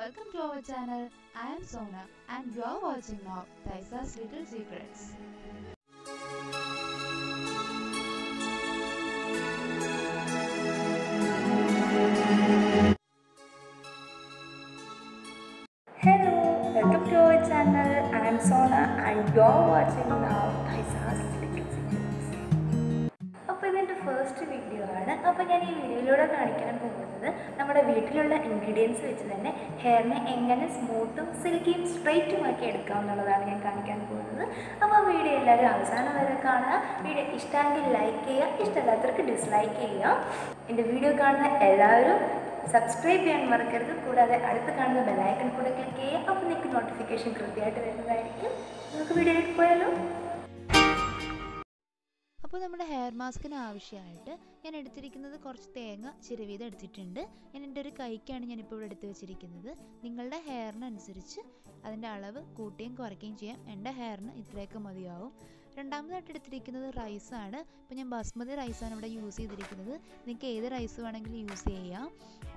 Welcome to our channel. I am Sona and you are watching now Taisa's Little Secrets. Hello, welcome to our channel. I am Sona and you're watching now Thaisa's അപ്പോൾ ഞാൻ ഈ വീഡിയോയിലൂടെ കാണിക്കാൻ പോകുന്നത് നമ്മുടെ വീട്ടിലുള്ള ingredients വെച്ച് തന്നെ ഹെയറിനെ എങ്ങനെ സ്മൂത്തും സിൽക്കിയും സ്ട്രെയിറ്റും ആക്കി എടുക്കാം എന്നുള്ളതാണ് ഞാൻ കാണിക്കാൻ പോകുന്നത്. അപ്പോൾ വീഡിയോ എല്ലാവരും അവസാനം വരെ കാണുക. വീഡിയോ ഇഷ്ടമെങ്കിൽ ലൈക്ക് ചെയ്യുക ഇഷ്ടമില്ലാത്തവർക്ക് ഡിസ്ലൈക്ക് ചെയ്യുക. എന്റെ വീഡിയോ കാണുന്ന എല്ലാവരും സബ്സ്ക്രൈബ് ചെയ്യാൻ മറക്കരുത്. കൂടാതെ അടുത്ത് കാണുന്ന ബെലൈക്കൺ കൂടെ ക്ലിക്ക് ചെയ്യുക. അപ്പോൾ നിങ്ങൾക്ക് നോട്ടിഫിക്കേഷൻ കൃത്യമായിട്ട് വരുന്നതായിരിക്കും. നമുക്ക് വീഡിയോയിലേക്ക് പോയാലോ? അപ്പോൾ നമ്മുടെ ഹെയർ മാസ്കിന് ആവശ്യമായിട്ട് ഞാൻ എടുത്തിരിക്കുന്നത് കുറച്ച് തേങ്ങ ചിരവീത് എടുത്തിട്ടുണ്ട്. ഞാൻ എന്റെ ഒരു കൈക്കാണ് ഞാനിപ്പോൾ ഇവിടെ എടുത്ത് വെച്ചിരിക്കുന്നത്. നിങ്ങളുടെ ഹെയറിനനുസരിച്ച് അതിന്റെ അളവ് കൂട്ടുകയും കുറയ്ക്കുകയും ചെയ്യാം. എന്റെ ഹെയറിന് ഇത്രയൊക്കെ മതിയാവും. രണ്ടാമതായിട്ട് എടുത്തിരിക്കുന്നത് റൈസാണ് ഇപ്പോൾ ഞാൻ ബസ്മതി റൈസാണ് ഇവിടെ യൂസ് ചെയ്തിരിക്കുന്നത്. നിങ്ങൾക്ക് ഏത് റൈസ് വേണമെങ്കിലും യൂസ് ചെയ്യാം.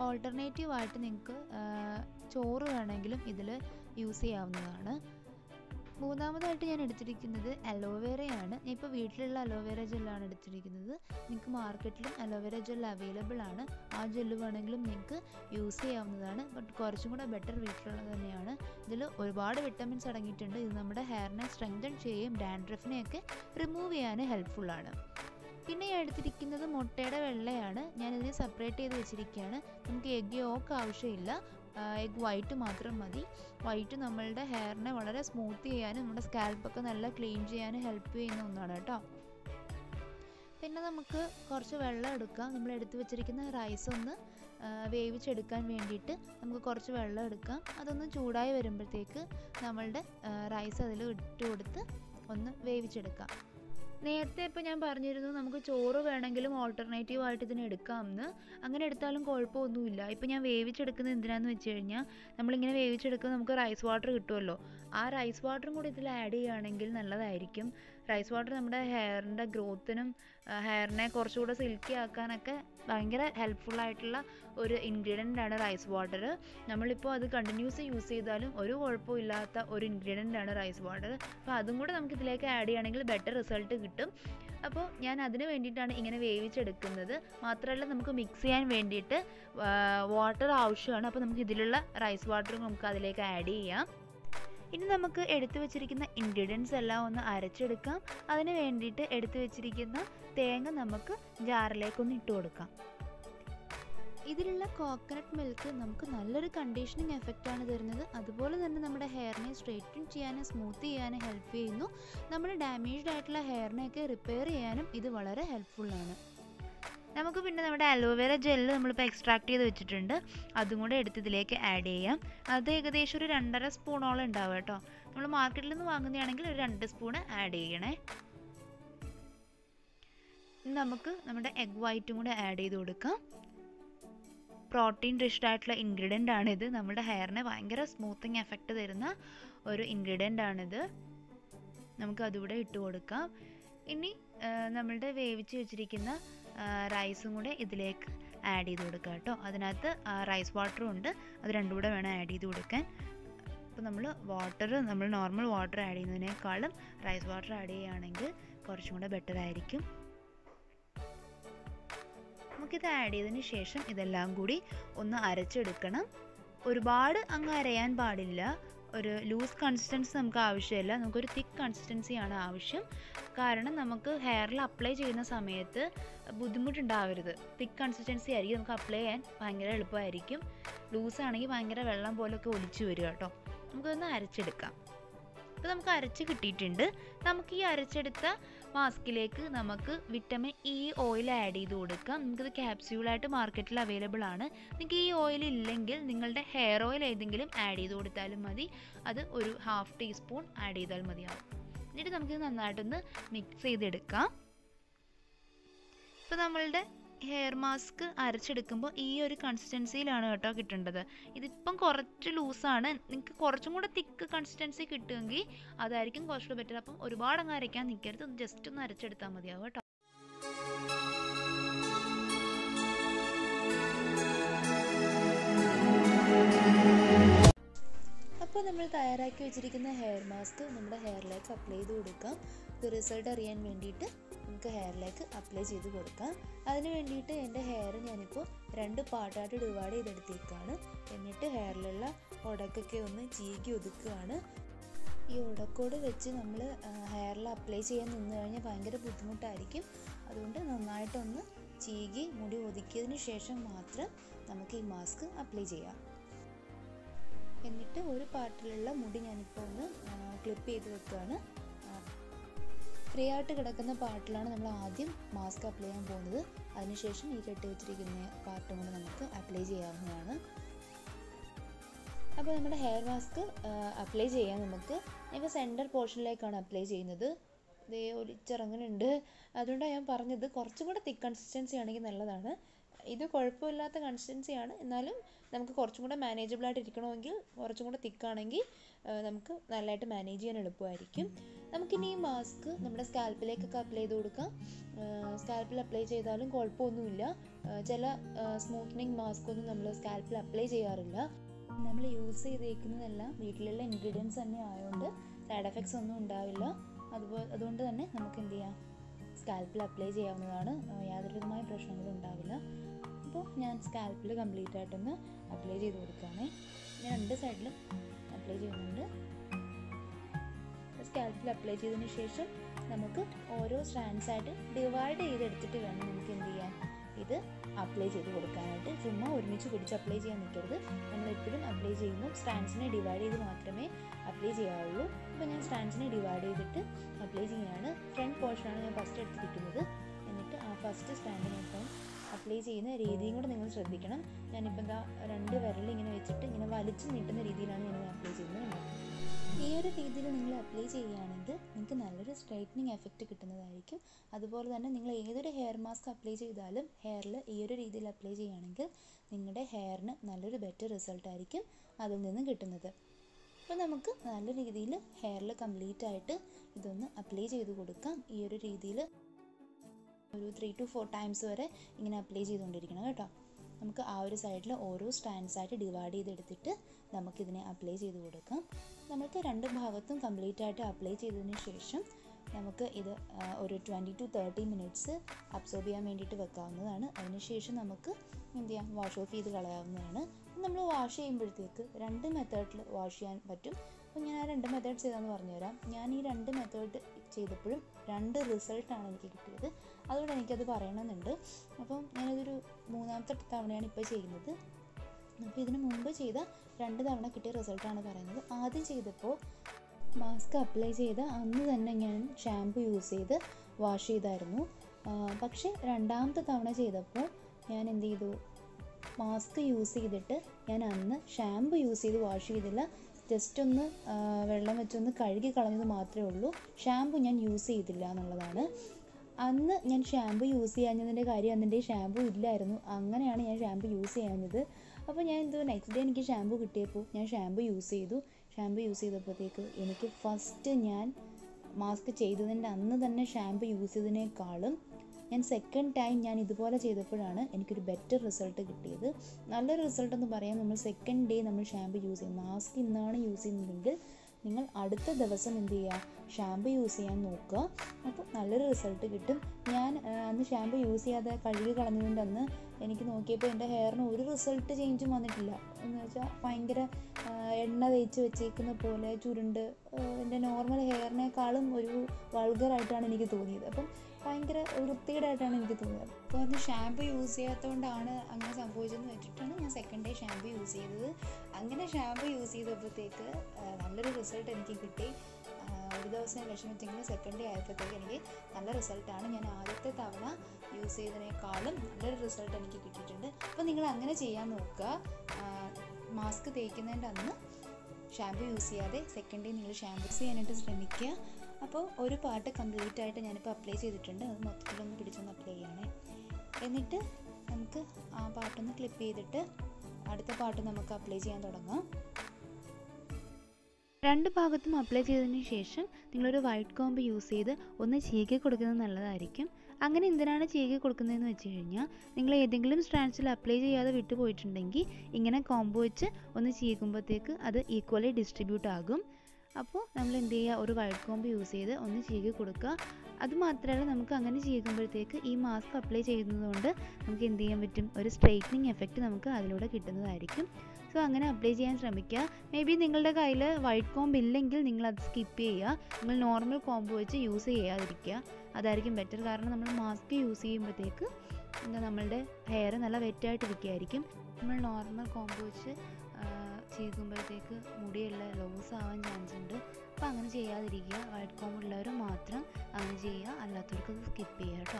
ഓൾട്ടർനേറ്റീവായിട്ട് നിങ്ങൾക്ക് ചോറ് വേണമെങ്കിലും ഇതിൽ യൂസ് ചെയ്യാവുന്നതാണ്. മൂന്നാമതായിട്ട് ഞാൻ എടുത്തിരിക്കുന്നത് അലോവേറയാണ് ഞാൻ ഇപ്പോൾ വീട്ടിലുള്ള അലോവേറ ജെല്ലാണ് എടുത്തിരിക്കുന്നത്. നിങ്ങൾക്ക് മാർക്കറ്റിലും അലോവേറ ജെൽ അവൈലബിൾ ആണ്. ആ ജെല്ല് വേണമെങ്കിലും നിങ്ങൾക്ക് യൂസ് ചെയ്യാവുന്നതാണ്. ബട്ട് കുറച്ചും കൂടെ ബെറ്റർ വീട്ടിലുള്ളത് തന്നെയാണ്. ഇതിൽ ഒരുപാട് വിറ്റമിൻസ് അടങ്ങിയിട്ടുണ്ട്. ഇത് നമ്മുടെ ഹെയറിനെ സ്ട്രെങ്തൻ ചെയ്യുകയും ഡാൻഡ്രഫിനെയൊക്കെ റിമൂവ് ചെയ്യാൻ ആണ്. പിന്നെ ഞാൻ എടുത്തിരിക്കുന്നത് മുട്ടയുടെ വെള്ളയാണ്. ഞാൻ ഞാനിതിനെ സെപ്പറേറ്റ് ചെയ്ത് വെച്ചിരിക്കുകയാണ്. നമുക്ക് എഗ് യോക്ക് ആവശ്യമില്ല. എഗ് വൈറ്റ് മാത്രം മതി. വൈറ്റ് നമ്മളുടെ ഹെയറിനെ വളരെ സ്മൂത്ത് ചെയ്യാനും നമ്മുടെ സ്കാൽപ്പൊക്കെ നല്ല ക്ലീൻ ചെയ്യാനും ഹെൽപ്പ് ചെയ്യുന്ന ഒന്നാണ് കേട്ടോ. പിന്നെ നമുക്ക് കുറച്ച് വെള്ളം എടുക്കാം. നമ്മൾ എടുത്തു വെച്ചിരിക്കുന്ന റൈസ് ഒന്ന് വേവിച്ചെടുക്കാൻ വേണ്ടിയിട്ട് നമുക്ക് കുറച്ച് വെള്ളം എടുക്കാം. അതൊന്ന് ചൂടായി വരുമ്പോഴത്തേക്ക് നമ്മളുടെ റൈസ് അതിൽ ഇട്ട് കൊടുത്ത് ഒന്ന് വേവിച്ചെടുക്കാം. നേരത്തെ ഇപ്പോൾ ഞാൻ പറഞ്ഞിരുന്നു നമുക്ക് ചോറ് വേണമെങ്കിലും ഓൾട്ടർനേറ്റീവ് ആയിട്ട് ഇതിന് എടുക്കാമെന്ന് അങ്ങനെ എടുത്താലും കുഴപ്പമൊന്നുമില്ല. ഇപ്പോൾ ഞാൻ വേവിച്ചെടുക്കുന്നത് എന്തിനാന്ന് വെച്ച് കഴിഞ്ഞാൽ നമ്മളിങ്ങനെ വേവിച്ചെടുക്കുമ്പോൾ നമുക്ക് റൈസ് വാട്ടർ കിട്ടുമല്ലോ. ആ റൈസ് വാട്ടറും കൂടി ഇതിൽ ആഡ് ചെയ്യുകയാണെങ്കിൽ നല്ലതായിരിക്കും. റൈസ് വാട്ടർ നമ്മുടെ ഹെയറിന്റെ ഗ്രോത്തിനും ഹെയറിനെ കുറച്ചുകൂടെ സിൽക്കി ആക്കാനൊക്കെ ഭയങ്കര ഹെൽപ്ഫുൾ ആയിട്ടുള്ള ഒരു ഇൻഗ്രീഡിയന്റ് ആണ് റൈസ് വാട്ടർ നമ്മളിപ്പോൾ അത് കണ്ടിന്യൂസ് യൂസ് ചെയ്താലും ഒരു കുഴപ്പമില്ലാത്ത ഒരു ഇൻഗ്രീഡിയന്റ് ആണ് റൈസ് വാട്ടർ അപ്പോൾ അതും കൂടെ നമുക്ക് ഇതിലേക്ക് ആഡ് ചെയ്യുകയാണെങ്കിൽ ബെറ്റർ റിസൾട്ട് കിട്ടും. അപ്പോൾ ഞാൻ അതിന് വേണ്ടിയിട്ടാണ് ഇങ്ങനെ വേവിച്ചെടുക്കുന്നത്. മാത്രമല്ല നമുക്ക് മിക്സ് ചെയ്യാൻ വേണ്ടിയിട്ട് വാട്ടർ ആവശ്യമാണ്. അപ്പോൾ നമുക്ക് ഇതിലുള്ള റൈസ് വാട്ടറും നമുക്ക് അതിലേക്ക് ആഡ് ചെയ്യാം. ഇനി നമുക്ക് എടുത്തു വെച്ചിരിക്കുന്ന ഇൻഗ്രീഡിയൻസ് എല്ലാം ഒന്ന് അരച്ചെടുക്കാം. അതിന് വേണ്ടിയിട്ട് എടുത്തു വെച്ചിരിക്കുന്ന തേങ്ങ നമുക്ക് ജാറിലേക്കൊന്ന് ഇട്ട് കൊടുക്കാം. ഇതിലുള്ള കോക്കനട്ട് മിൽക്ക് നമുക്ക് നല്ലൊരു കണ്ടീഷനിങ് ആണ് തരുന്നത്. അതുപോലെ തന്നെ നമ്മുടെ ഹെയറിനെ സ്ട്രെയിറ്റൻ ചെയ്യാനും സ്മൂത്ത് ചെയ്യാനും ഹെൽപ്പ് ചെയ്യുന്നു. നമ്മുടെ ഡാമേജ്ഡ് ആയിട്ടുള്ള ഹെയറിനെയൊക്കെ റിപ്പയർ ചെയ്യാനും ഇത് വളരെ ഹെൽപ്ഫുള്ളാണ് നമുക്ക് പിന്നെ നമ്മുടെ അലോവേറ ജെല്ല് നമ്മളിപ്പോൾ എക്സ്ട്രാക്ട് ചെയ്ത് വെച്ചിട്ടുണ്ട്. അതും കൂടെ എടുത്ത് ഇതിലേക്ക് ആഡ് ചെയ്യാം. അത് ഏകദേശം ഒരു രണ്ടര സ്പൂണോളം ഉണ്ടാവുക കേട്ടോ. നമ്മൾ മാർക്കറ്റിൽ നിന്ന് വാങ്ങുന്നതാണെങ്കിൽ ഒരു രണ്ട് സ്പൂൺ ആഡ് ചെയ്യണേ. നമുക്ക് നമ്മുടെ എഗ് വൈറ്റും കൂടെ ആഡ് ചെയ്ത് കൊടുക്കാം. പ്രോട്ടീൻ റിച്ച്ഡ് ആയിട്ടുള്ള ഇൻഗ്രീഡിയന്റ് ആണിത്. നമ്മുടെ ഹെയറിനെ ഭയങ്കര സ്മൂത്തിങ് എഫക്റ്റ് തരുന്ന ഒരു ഇൻഗ്രീഡിയന്റ് ആണിത്. നമുക്ക് അതുകൂടെ ഇട്ട് കൊടുക്കാം. ഇനി നമ്മളുടെ വേവിച്ച് വെച്ചിരിക്കുന്ന റൈസും കൂടെ ഇതിലേക്ക് ആഡ് ചെയ്ത് കൊടുക്കുക കേട്ടോ. അതിനകത്ത് റൈസ് വാട്ടറും ഉണ്ട്. അത് രണ്ടും കൂടെ വേണം ആഡ് ചെയ്ത് കൊടുക്കാൻ. അപ്പോൾ നമ്മൾ വാട്ടർ നമ്മൾ നോർമൽ വാട്ടർ ആഡ് ചെയ്യുന്നതിനേക്കാളും റൈസ് വാട്ടർ ആഡ് ചെയ്യുകയാണെങ്കിൽ കുറച്ചും കൂടെ ബെറ്റർ ആയിരിക്കും. നമുക്കിത് ആഡ് ചെയ്തതിന് ശേഷം ഇതെല്ലാം കൂടി ഒന്ന് അരച്ചെടുക്കണം. ഒരുപാട് അങ്ങ് അരയാൻ പാടില്ല. ഒരു ലൂസ് കൺസിസ്റ്റൻസി നമുക്ക് ആവശ്യമില്ല. നമുക്കൊരു തിക്ക് കൺസിസ്റ്റൻസിയാണ് ആവശ്യം. കാരണം നമുക്ക് ഹെയറിൽ അപ്ലൈ ചെയ്യുന്ന സമയത്ത് ബുദ്ധിമുട്ടുണ്ടാവരുത്. തിക്ക് കൺസിസ്റ്റൻസി ആയിരിക്കും. നമുക്ക് അപ്ലൈ ചെയ്യാൻ ഭയങ്കര എളുപ്പമായിരിക്കും. ലൂസ് ആണെങ്കിൽ ഭയങ്കര വെള്ളം പോലൊക്കെ ഒലിച്ചു വരും കേട്ടോ. നമുക്കൊന്ന് അരച്ചെടുക്കാം. അപ്പോൾ നമുക്ക് അരച്ച് കിട്ടിയിട്ടുണ്ട്. നമുക്ക് ഈ അരച്ചെടുത്ത മാസ്കിലേക്ക് നമുക്ക് വിറ്റമിൻ ഇ ഓയിൽ ആഡ് ചെയ്ത് കൊടുക്കാം. നമുക്കിത് ക്യാപ്സ്യൂളായിട്ട് മാർക്കറ്റിൽ അവൈലബിൾ ആണ്. നിങ്ങൾക്ക് ഈ ഓയിൽ ഇല്ലെങ്കിൽ നിങ്ങളുടെ ഹെയർ ഓയിൽ ഏതെങ്കിലും ആഡ് ചെയ്ത് കൊടുത്താലും മതി. അത് ഒരു ഹാഫ് ടീസ്പൂൺ ആഡ് ചെയ്താൽ മതിയാവും. എന്നിട്ട് നമുക്കിത് നന്നായിട്ടൊന്ന് മിക്സ് ചെയ്തെടുക്കാം. ഇപ്പോൾ നമ്മളുടെ ഹെയർ മാസ്ക് അരച്ചെടുക്കുമ്പോൾ ഈ ഒരു കൺസിസ്റ്റൻസിയിലാണ് കേട്ടോ കിട്ടേണ്ടത്. ഇതിപ്പം കുറച്ച് ലൂസാണ് നിങ്ങൾക്ക് കുറച്ചും കൂടെ തിക്ക് കൺസിസ്റ്റൻസി കിട്ടുമെങ്കിൽ അതായിരിക്കും കുറച്ചുകൂടെ ബെറ്റർ അപ്പം ഒരുപാട് അങ്ങ് അരയ്ക്കാൻ നിൽക്കരുത് ജസ്റ്റ് ഒന്ന് അരച്ചെടുത്താൽ മതിയാവും കേട്ടോ. അപ്പോൾ നമ്മൾ തയ്യാറാക്കി വെച്ചിരിക്കുന്ന ഹെയർ മാസ്ക് നമ്മുടെ ഹെയറിലേക്ക് അപ്ലൈ ചെയ്ത് കൊടുക്കാം. ഇത് റിസൾട്ട് അറിയാൻ വേണ്ടിയിട്ട്. നമുക്ക് ഹെയറിലേക്ക് അപ്ലൈ ചെയ്ത് കൊടുക്കാം. അതിന് വേണ്ടിയിട്ട് എന്റെ ഹെയർ ഞാനിപ്പോൾ രണ്ട് പാർട്ടായിട്ട് ഡിവൈഡ് ചെയ്തെടുത്തേക്കാണ് എന്നിട്ട് ഹെയറിലുള്ള ഉടക്കൊക്കെ ഒന്ന് ചീകി ഒതുക്കുകയാണ്. ഈ ഉടക്കോട് വെച്ച് നമ്മൾ ഹെയറിൽ അപ്ലൈ ചെയ്യാൻ നിന്ന് കഴിഞ്ഞാൽ ഭയങ്കര ബുദ്ധിമുട്ടായിരിക്കും. അതുകൊണ്ട് നന്നായിട്ടൊന്ന് ചീകി മുടി ഒതുക്കിയതിന് ശേഷം മാത്രം നമുക്ക് ഈ മാസ്ക് അപ്ലൈ ചെയ്യാം. എന്നിട്ട് ഒരു പാർട്ടിലുള്ള മുടി ഞാനിപ്പോൾ ഒന്ന് ക്ലിപ്പ് ചെയ്ത് വെക്കുകയാണ്. ഫ്രീ ആയിട്ട് കിടക്കുന്ന പാർട്ടിലാണ് നമ്മൾ ആദ്യം മാസ്ക് അപ്ലൈ ചെയ്യാൻ പോകുന്നത്. അതിനുശേഷം ഈ കെട്ടി വെച്ചിരിക്കുന്ന പാർട്ടും കൂടെ നമുക്ക് അപ്ലൈ ചെയ്യാവുന്നതാണ്. അപ്പോൾ നമ്മുടെ ഹെയർ മാസ്ക് അപ്ലൈ ചെയ്യാൻ നമുക്ക്. ഇപ്പോൾ സെന്റർ പോർഷനിലേക്കാണ് അപ്ലൈ ചെയ്യുന്നത്. ഇതേ ഒലിച്ചിറങ്ങുന്നുണ്ട് അതുകൊണ്ടാണ് ഞാൻ പറഞ്ഞത് കുറച്ചും കൂടെ തിക്ക് കൺസിസ്റ്റൻസി ആണെങ്കിൽ നല്ലതാണ്. ഇത് കുഴപ്പമില്ലാത്ത കൺസിസ്റ്റൻസി ആണ്. എന്നാലും നമുക്ക് കുറച്ചും കൂടെ മാനേജബിൾ ആയിട്ട് ഇരിക്കണമെങ്കിൽ കുറച്ചും കൂടെ തിക്കാണെങ്കിൽ നമുക്ക് നല്ലതായിട്ട് മാനേജ് ചെയ്യാൻ എളുപ്പമായിരിക്കും. നമുക്കിനി ഈ മാസ്ക് നമ്മുടെ സ്കാൽപ്പിലേക്കൊക്കെ അപ്ലൈ ചെയ്ത് കൊടുക്കാം. സ്കാൽപ്പിൽ അപ്ലൈ ചെയ്താലും കുഴപ്പമൊന്നുമില്ല. ചില സ്മൂത്തനിങ് മാസ്ക് ഒന്നും നമ്മൾ സ്കാൽപ്പിൽ അപ്ലൈ ചെയ്യാറില്ല. നമ്മൾ യൂസ് ചെയ്തേക്കുന്നതെല്ലാം വീട്ടിലുള്ള ഇൻഗ്രീഡിയൻസ് തന്നെ ആയതുകൊണ്ട് സൈഡ് എഫക്ട്സ് ഒന്നും ഉണ്ടാവില്ല. അതുപോലെ അതുകൊണ്ട് തന്നെ നമുക്ക് എന്ത് ചെയ്യാം? സ്കാൽപ്പിൽ അപ്ലൈ ചെയ്യാവുന്നതാണ്. യാതൊരു വിധമായ പ്രശ്നങ്ങളും ഉണ്ടാവില്ല. അപ്പോൾ ഞാൻ സ്കാൽപ്പിൽ കംപ്ലീറ്റ് ആയിട്ടൊന്ന് അപ്ലൈ ചെയ്ത് കൊടുക്കുകയാണേ ഞാൻ രണ്ട് സൈഡിലും അപ്ലൈ ചെയ്യുന്നുണ്ട്. സ്കാൽപ്പിൽ അപ്ലൈ ചെയ്തതിന് ശേഷം നമുക്ക് ഓരോ സ്ട്രാൻഡ്സ് ആയിട്ട് ഡിവൈഡ് ചെയ്തെടുത്തിട്ട് വേണം നമുക്ക് എന്ത് ചെയ്യാൻ. ഇത് അപ്ലൈ ചെയ്ത് കൊടുക്കാനായിട്ട്. ചുമ്മാ ഒരുമിച്ച് പിടിച്ച് അപ്ലൈ ചെയ്യാൻ നിൽക്കരുത്. നമ്മൾ എപ്പോഴും അപ്ലൈ ചെയ്യുമ്പോൾ സ്ട്രാൻഡ്സിനെ ഡിവൈഡ് ചെയ്ത് മാത്രമേ അപ്ലൈ ചെയ്യാവുള്ളൂ. അപ്പോൾ ഞാൻ സ്ട്രാൻഡ്സിനെ ഡിവൈഡ് ചെയ്തിട്ട് അപ്ലൈ ചെയ്യുകയാണ്. ഫ്രണ്ട് പോർഷനാണ് ഞാൻ ഫസ്റ്റ് എടുത്തിരിക്കുന്നത്. എന്നിട്ട് ആ ഫസ്റ്റ് സ്റ്റാൻഡിനൊപ്പം അപ്ലൈ ചെയ്യുന്ന രീതിയും കൂടെ നിങ്ങൾ ശ്രദ്ധിക്കണം. ഞാനിപ്പോൾ എന്താ രണ്ട് വിരൽ ഇങ്ങനെ വെച്ചിട്ട് ഇങ്ങനെ വലിച്ചു നീട്ടുന്ന രീതിയിലാണ് ഞാൻ അപ്ലൈ ചെയ്യുന്നത് ഈ ഒരു രീതിയിൽ നിങ്ങൾ അപ്ലൈ ചെയ്യുകയാണെങ്കിൽ നിങ്ങൾക്ക് നല്ലൊരു സ്ട്രൈറ്റനിങ് എഫക്റ്റ് കിട്ടുന്നതായിരിക്കും. അതുപോലെ തന്നെ നിങ്ങൾ ഏതൊരു ഹെയർ മാസ്ക് അപ്ലൈ ചെയ്താലും ഹെയറിൽ ഈ ഒരു രീതിയിൽ അപ്ലൈ ചെയ്യുകയാണെങ്കിൽ നിങ്ങളുടെ ഹെയറിന് നല്ലൊരു ബെറ്റർ റിസൾട്ട് ആയിരിക്കും അതിൽ നിന്ന് കിട്ടുന്നത്. അപ്പോൾ നമുക്ക് നല്ല രീതിയിൽ ഹെയറിൽ കംപ്ലീറ്റ് ആയിട്ട് ഇതൊന്ന് അപ്ലൈ ചെയ്ത് കൊടുക്കാം. ഈ ഒരു രീതിയിൽ ഒരു ത്രീ ടു ഫോർ ടൈംസ് വരെ ഇങ്ങനെ അപ്ലൈ ചെയ്തുകൊണ്ടിരിക്കണം കേട്ടോ. നമുക്ക് ആ ഒരു സൈഡിൽ ഓരോ സ്റ്റാൻഡ്സ് ആയിട്ട് ഡിവൈഡ് ചെയ്തെടുത്തിട്ട് നമുക്കിതിനെ അപ്ലൈ ചെയ്ത് കൊടുക്കാം. നമുക്ക് രണ്ട് ഭാഗത്തും കംപ്ലീറ്റ് ആയിട്ട് അപ്ലൈ ചെയ്തതിന് ശേഷം നമുക്ക് ഇത് ഒരു twenty to thirty minutes absorb ചെയ്യാൻ വേണ്ടിയിട്ട് വെക്കാവുന്നതാണ്. അതിനുശേഷം നമുക്ക് എന്ത് ചെയ്യാം? വാഷ് ഓഫ് ചെയ്ത് കളയാവുന്നതാണ്. നമ്മൾ വാഷ് ചെയ്യുമ്പോഴത്തേക്ക് രണ്ട് മെത്തേഡിൽ വാഷ് ചെയ്യാൻ പറ്റും. അപ്പോൾ ഞാൻ ആ രണ്ട് മെത്തേഡ്സ് ചെയ്താന്ന് പറഞ്ഞുതരാം. ഞാൻ ഈ രണ്ട് മെത്തേഡ് ചെയ്തപ്പോഴും രണ്ട് റിസൾട്ടാണ് എനിക്ക് കിട്ടിയത്. അതുകൊണ്ട് എനിക്കത് പറയണമെന്നുണ്ട്. അപ്പം ഞാനതൊരു മൂന്നാമത്തെ തവണയാണ് ഇപ്പോൾ ചെയ്യുന്നത്. അപ്പോൾ ഇതിനു മുമ്പ് ചെയ്ത രണ്ട് തവണ കിട്ടിയ റിസൾട്ടാണ് പറയുന്നത്. ആദ്യം ചെയ്തപ്പോൾ മാസ്ക് അപ്ലൈ ചെയ്ത അന്ന് തന്നെ ഞാൻ ഷാമ്പു യൂസ് ചെയ്ത് വാഷ് ചെയ്തായിരുന്നു. പക്ഷേ രണ്ടാമത്തെ തവണ ചെയ്തപ്പോൾ ഞാൻ എന്ത് ചെയ്തു? മാസ്ക് യൂസ് ചെയ്തിട്ട് ഞാൻ അന്ന് ഷാമ്പു യൂസ് ചെയ്ത് വാഷ് ചെയ്തില്ല. ജസ്റ്റ് ഒന്ന് വെള്ളം വെച്ചൊന്ന് കഴുകി കളഞ്ഞത് മാത്രമേ ഉള്ളൂ. ഷാമ്പു ഞാൻ യൂസ് ചെയ്തില്ല എന്നുള്ളതാണ്. അന്ന് ഞാൻ ഷാമ്പു യൂസ് ചെയ്യാഞ്ഞതിന്റെ കാര്യം അന്ന് എന്റെ ഷാമ്പു ഇല്ലായിരുന്നു. അങ്ങനെയാണ് ഞാൻ ഷാമ്പു യൂസ് ചെയ്യാഞ്ഞത്. അപ്പോൾ ഞാൻ എന്തോ നെക്സ്റ്റ് ഡേ എനിക്ക് ഷാമ്പു കിട്ടിയപ്പോൾ ഞാൻ ഷാമ്പു യൂസ് ചെയ്തു. ഷാമ്പു യൂസ് ചെയ്തപ്പോഴത്തേക്ക് എനിക്ക് ഫസ്റ്റ് ഞാൻ മാസ്ക് ചെയ്തതിന്റെ അന്ന് തന്നെ ഷാമ്പു യൂസ് ചെയ്തതിനേക്കാളും ഞാൻ സെക്കൻഡ് ടൈം ഞാൻ ഇതുപോലെ ചെയ്തപ്പോഴാണ് എനിക്കൊരു ബെറ്റർ റിസൾട്ട് കിട്ടിയത്. നല്ലൊരു റിസൾട്ട് എന്ന് പറയാം നമ്മൾ സെക്കൻഡ് ഡേ നമ്മൾ ഷാമ്പു യൂസ് ചെയ്യും. മാസ്ക് ഇന്നാണ് യൂസ് ചെയ്യുന്നതെങ്കിൽ നിങ്ങൾ അടുത്ത ദിവസം എന്ത് ചെയ്യുക? ഷാമ്പു യൂസ് ചെയ്യാൻ നോക്കുക. അപ്പോൾ നല്ലൊരു റിസൾട്ട് കിട്ടും. ഞാൻ അന്ന് ഷാമ്പു യൂസ് ചെയ്യാതെ കഴുകി കളഞ്ഞതുകൊണ്ട് അന്ന് എനിക്ക് നോക്കിയപ്പോൾ എന്റെ ഹെയറിന് ഒരു റിസൾട്ട് ചേഞ്ചും വന്നിട്ടില്ല. എന്ന് വെച്ചാൽ ഭയങ്കര എണ്ണ തേച്ച് വെച്ചേക്കുന്ന പോലെ ചുരുണ്ട് എന്റെ നോർമൽ ഹെയറിനേക്കാളും ഒരു വൾഗറായിട്ടാണ് എനിക്ക് തോന്നിയത്. അപ്പം ഭയങ്കര വൃത്തികേടായിട്ടാണ് എനിക്ക് തോന്നിയത്. അപ്പോൾ അത് ഷാമ്പു യൂസ് ചെയ്യാത്തതുകൊണ്ടാണ് അങ്ങനെ സംഭവിച്ചതെന്ന് വെച്ചിട്ടാണ് ഞാൻ സെക്കൻഡ് ഡേ ഷാമ്പു യൂസ് ചെയ്തത്. അങ്ങനെ ഷാമ്പു യൂസ് ചെയ്തപ്പോഴത്തേക്ക് നല്ലൊരു റിസൾട്ട് എനിക്ക് കിട്ടി. ഒരു ദിവസം വിഷമിച്ചെങ്കിലും സെക്കൻഡ് ഡേ ആയപ്പോഴത്തേക്ക് എനിക്ക് നല്ല റിസൾട്ടാണ് ഞാൻ ആദ്യത്തെ തവണ യൂസ് ചെയ്തതിനേക്കാളും നല്ലൊരു റിസൾട്ട് എനിക്ക് കിട്ടിയിട്ടുണ്ട്. അപ്പോൾ നിങ്ങൾ അങ്ങനെ ചെയ്യാൻ നോക്കുക. മാസ്ക് തേക്കുന്നതിന്റെ അന്ന് ഷാമ്പു യൂസ് ചെയ്യാതെ സെക്കൻഡ് ഡേ നിങ്ങൾ ഷാമ്പു ചെയ്യാനായിട്ട് ശ്രമിക്കുക. അപ്പോൾ ഒരു പാർട്ട് കംപ്ലീറ്റ് ആയിട്ട് ഞാനിപ്പോൾ അപ്ലൈ ചെയ്തിട്ടുണ്ട്. അത് മൊത്തത്തിലൊന്ന് പിടിച്ചൊന്ന് അപ്ലൈ ചെയ്യണേ. എന്നിട്ട് നമുക്ക് ആ പാട്ടൊന്ന് ക്ലിപ്പ് ചെയ്തിട്ട് അടുത്ത പാട്ട് നമുക്ക് അപ്ലൈ ചെയ്യാൻ തുടങ്ങാം. രണ്ട് ഭാഗത്തും അപ്ലൈ ചെയ്തതിന് ശേഷം നിങ്ങളൊരു വൈറ്റ് കോംബ് യൂസ് ചെയ്ത് ഒന്ന് ചീകി കൊടുക്കുന്നത് നല്ലതായിരിക്കും. അങ്ങനെ എന്തിനാണ് ചീകി കൊടുക്കുന്നതെന്ന് വെച്ച് കഴിഞ്ഞാൽ നിങ്ങൾ ഏതെങ്കിലും സ്ട്രാൻഡ്സിൽ അപ്ലൈ ചെയ്യാതെ വിട്ടുപോയിട്ടുണ്ടെങ്കിൽ ഇങ്ങനെ കോംബോ വെച്ച് ഒന്ന് ചീകുമ്പോഴത്തേക്ക് അത് ഈക്വലി ഡിസ്ട്രിബ്യൂട്ട് ആകും. അപ്പോൾ നമ്മൾ എന്ത് ചെയ്യുക ഒരു വഴക്കോമ്പ് കോമ്പ് യൂസ് ചെയ്ത് ഒന്ന് ചീകി കൊടുക്കുക അതുമാത്രമല്ല നമുക്ക് അങ്ങനെ ചെയ്യുമ്പോഴത്തേക്ക് ഈ മാസ്ക് അപ്ലൈ ചെയ്യുന്നതുകൊണ്ട് നമുക്ക് എന്ത് ചെയ്യാൻ പറ്റും? ഒരു സ്ട്രൈറ്റനിങ് എഫക്റ്റ് നമുക്ക് അതിലൂടെ കിട്ടുന്നതായിരിക്കും. സോ അങ്ങനെ അപ്ലൈ ചെയ്യാൻ ശ്രമിക്കുക മേ ബി നിങ്ങളുടെ കയ്യിൽ വൈറ്റ് കോംബ് ഇല്ലെങ്കിൽ നിങ്ങൾ അത് സ്കിപ്പ് ചെയ്യുക. നിങ്ങൾ നോർമൽ കോംബ് വെച്ച് യൂസ് ചെയ്യാതിരിക്കുക അതായിരിക്കും ബെറ്റർ കാരണം നമ്മൾ മാസ്ക് യൂസ് ചെയ്യുമ്പോഴത്തേക്ക് എന്താ നമ്മളുടെ ഹെയർ നല്ല വെറ്റായിട്ടിരിക്കുകയായിരിക്കും നമ്മൾ നോർമൽ കോംബ് വെച്ച് ചെയ്യുമ്പോഴത്തേക്ക് മുടിയെല്ലാം ലോസ് ആവാൻ ചാൻസ് ഉണ്ട്. അപ്പോൾ അങ്ങനെ ചെയ്യാതിരിക്കുക. വൈറ്റ് കോം ഉള്ളവർ മാത്രം അങ്ങനെ ചെയ്യുക. അല്ലാത്തവർക്ക് സ്കിപ്പ് ചെയ്യുക കേട്ടോ.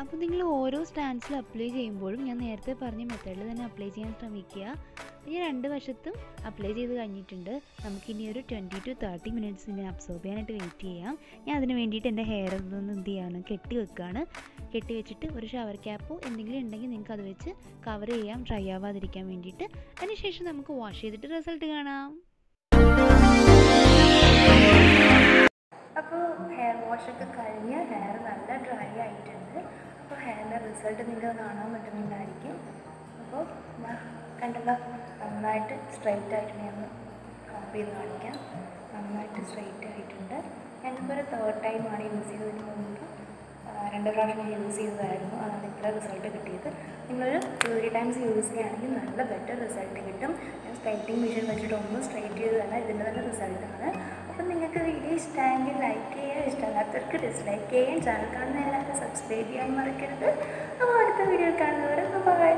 അപ്പോൾ നിങ്ങൾ ഓരോ സ്റ്റാൻഡ്സിൽ അപ്ലൈ ചെയ്യുമ്പോഴും ഞാൻ നേരത്തെ പറഞ്ഞ മെത്തേഡിൽ തന്നെ അപ്ലൈ ചെയ്യാൻ ശ്രമിക്കുക. ഇനി രണ്ട് വശത്തും അപ്ലൈ ചെയ്ത് കഴിഞ്ഞിട്ടുണ്ട്. നമുക്കിനി ഒരു ട്വന്റി ടു തേർട്ടി മിനിറ്റ്സ് ഇതിനെ അബ്സോർബ് ചെയ്യാനായിട്ട് വെയിറ്റ് ചെയ്യാം. ഞാൻ അതിന് വേണ്ടിയിട്ട് എന്റെ ഹെയർ ഒന്ന് എന്ത് ചെയ്യാണ്? കെട്ടി വെക്കുകയാണ് കെട്ടി വെച്ചിട്ട് ഒരു ഷവർ ക്യാപ്പോ എന്തെങ്കിലും ഉണ്ടെങ്കിൽ നിങ്ങൾക്ക് അത് വെച്ച് കവർ ചെയ്യാം ഡ്രൈ ആവാതിരിക്കാൻ വേണ്ടിയിട്ട്. അതിനുശേഷം നമുക്ക് വാഷ് ചെയ്തിട്ട് റിസൾട്ട് കാണാം. അപ്പോൾ ഹെയർ വാഷൊക്കെ കഴിഞ്ഞ് ഹെയർ നല്ല ഡ്രൈ ആയിട്ടുണ്ട്. അപ്പോൾ ഹെയറിന്റെ റിസൾട്ട് നിങ്ങൾ കാണാൻ പറ്റുന്നുണ്ടായിരിക്കും. അപ്പോൾ കണ്ടല്ലോ. നന്നായിട്ട് സ്ട്രൈറ്റ് ആയിട്ട് ഞാൻ കോപ്പി ചെയ്ത് കാണിക്കാം. നന്നായിട്ട് സ്ട്രൈറ്റ് ആയിട്ടുണ്ട്. ഞാനിപ്പോൾ ഒരു തേർഡ് ടൈമാണ് യൂസ് ചെയ്തതിന് മുമ്പ് രണ്ട് പ്രാവശ്യം യൂസ് ചെയ്തതായിരുന്നു. അതാണ് ഇത്ര റിസൾട്ട് കിട്ടിയത്. നിങ്ങളൊരു ത്രീ ടൈംസ് യൂസ് ചെയ്യുകയാണെങ്കിൽ നല്ല ബെറ്റർ റിസൾട്ട് കിട്ടും. ഞാൻ സ്ട്രൈറ്റിംഗ് മെഷീൻ വെച്ചിട്ട് ഒന്നും സ്ട്രൈറ്റ് ചെയ്ത് തന്നെ ഇതിന്റെ തന്നെ റിസൾട്ടാണ് അപ്പം നിങ്ങൾക്ക് വീഡിയോ ഇഷ്ടമായെങ്കിൽ ലൈക്ക് ചെയ്യുക. ഇഷ്ടമല്ലാത്തവർക്ക് ഡിസ്ലൈക്ക് ചെയ്യുകയും ചാനൽ കാണുന്ന എല്ലാവരും സബ്സ്ക്രൈബ് ചെയ്യാൻ മറക്കരുത്. അപ്പോൾ അടുത്ത വീഡിയോ കാണുന്നവരെ ബൈ